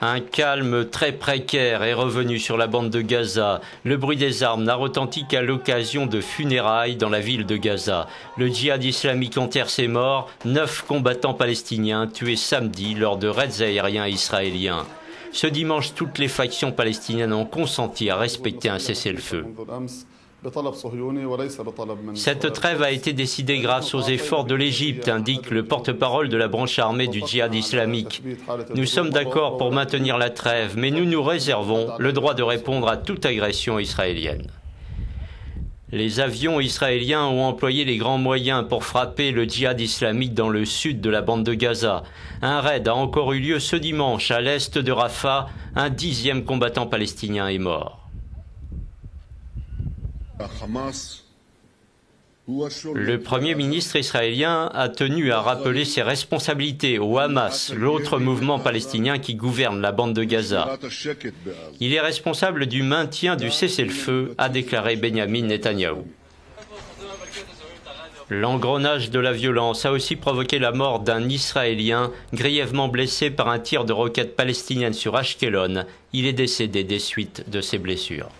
Un calme très précaire est revenu sur la bande de Gaza. Le bruit des armes n'a retenti qu'à l'occasion de funérailles dans la ville de Gaza. Le djihad islamique enterre ses morts, neuf combattants palestiniens tués samedi lors de raids aériens israéliens. Ce dimanche, toutes les factions palestiniennes ont consenti à respecter un cessez-le-feu. Cette trêve a été décidée grâce aux efforts de l'Égypte, indique le porte-parole de la branche armée du djihad islamique. Nous sommes d'accord pour maintenir la trêve, mais nous nous réservons le droit de répondre à toute agression israélienne. Les avions israéliens ont employé les grands moyens pour frapper le djihad islamique dans le sud de la bande de Gaza. Un raid a encore eu lieu ce dimanche à l'est de Rafah. Un dixième combattant palestinien est mort. Le Premier ministre israélien a tenu à rappeler ses responsabilités au Hamas, l'autre mouvement palestinien qui gouverne la bande de Gaza. Il est responsable du maintien du cessez-le-feu, a déclaré Benjamin Netanyahou. L'engrenage de la violence a aussi provoqué la mort d'un Israélien grièvement blessé par un tir de roquette palestinienne sur Ashkelon. Il est décédé des suites de ses blessures.